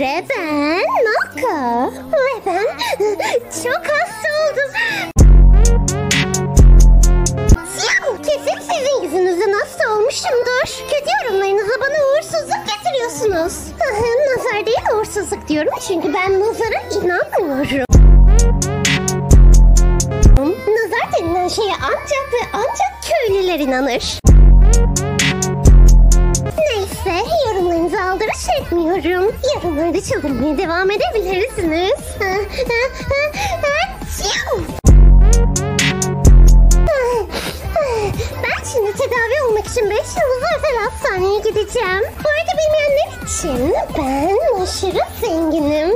Ve ben Mako. Ve ben çok hasta oldum. Kesin sizin yüzünüzden hasta olmuşumdur. Kötü yorumlarınızla bana uğursuzluk getiriyorsunuz. Nazar değil uğursuzluk diyorum çünkü ben nazara inanmıyorum. Nazar denilen şeye ancak ve ancak köylüler inanır. Yorumlarınızı aldırış etmiyorum. Yorumlarda çıldırmaya devam edebilirsiniz. Ben şimdi tedavi olmak için 5 yıldızlı özel hastaneye gideceğim. Bu arada bilmeyenler için ben aşırı zenginim.